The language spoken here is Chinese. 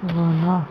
我呢